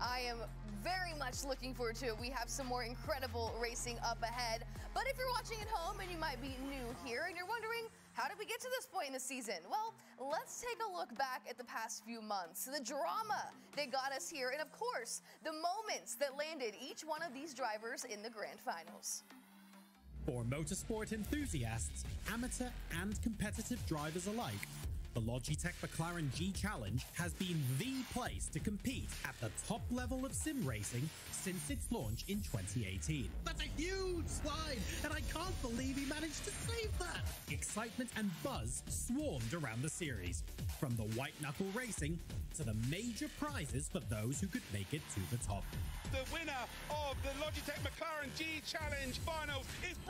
I am very much looking forward to it. We have some more incredible racing up ahead. But if you're watching at home and you might be new here and you're wondering, how did we get to this point in the season? Well, let's take a look back at the past few months, the drama that got us here, and of course, the moments that landed each one of these drivers in the grand finals. For motorsport enthusiasts, amateur and competitive drivers alike, the Logitech McLaren G Challenge has been the place to compete at the top level of sim racing since its launch in 2018. That's a huge slide, and I can't believe he managed to save that! Excitement and buzz swarmed around the series, from the white knuckle racing to the major prizes for those who could make it to the top. The winner of the Logitech McLaren G Challenge Finals is Brandon Abraham!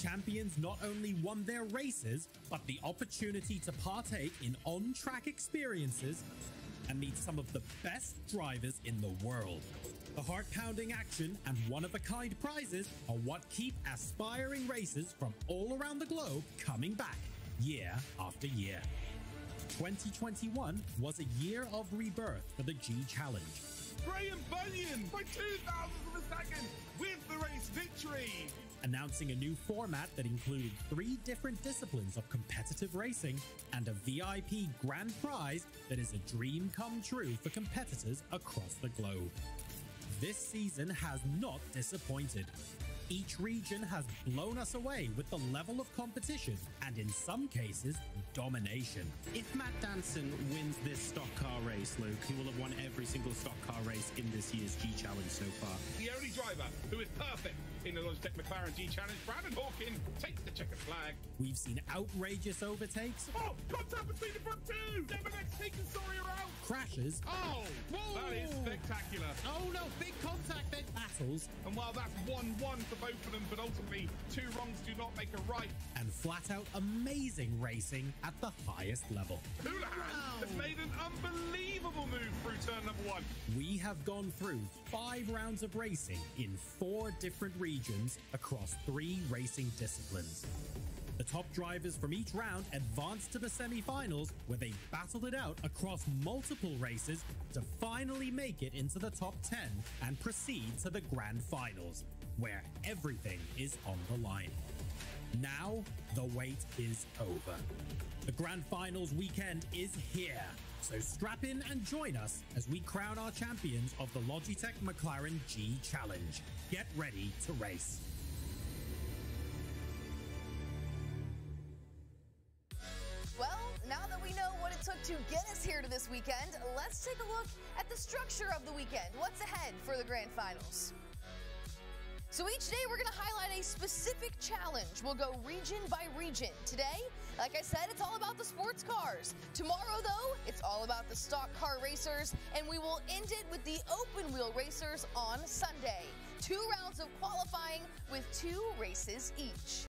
Champions not only won their races, but the opportunity to partake in on track experiences and meet some of the best drivers in the world. The heart pounding action and one of a kind prizes are what keep aspiring racers from all around the globe coming back year after year. 2021 was a year of rebirth for the G Challenge. Graham Bunyan by two thousandths of a second with the race victory announcing a new format that included three different disciplines of competitive racing and a VIP grand prize that is a dream come true for competitors across the globe. This season has not disappointed. Each region has blown us away with the level of competition and, in some cases, domination. If Matt Danson wins this stock car race, Luke, he will have won every single stock car race in this year's G Challenge so far. The only driver who is perfect in the Logitech McLaren G Challenge, Brandon Hawkin, takes the checkered flag. We've seen outrageous overtakes. Oh, contact between the front two! Demonex taking Sawyer out! Crashes. Oh, whoa! That is spectacular. Oh no, big contact then. Battles. And while that's 1-1 for both of them, but ultimately two wrongs do not make a right. And flat out amazing racing at the highest level. Houlihan wow. has made an unbelievable move through turn number one. We have gone through five rounds of racing in four different regions across three racing disciplines. The top drivers from each round advanced to the semi-finals where they battled it out across multiple races to finally make it into the top 10 and proceed to the grand finals where everything is on the line. Now, the wait is over. The grand finals weekend is here, so strap in and join us as we crown our champions of the Logitech McLaren G Challenge. Get ready to race. Well, now that we know what it took to get us here to this weekend, let's take a look at the structure of the weekend. What's ahead for the grand finals? So each day we're going to highlight a specific challenge. We'll go region by region. Today, like I said, it's all about the sports cars. Tomorrow, though, it's all about the stock car racers, and we will end it with the open wheel racers on Sunday. Two rounds of qualifying with two races each.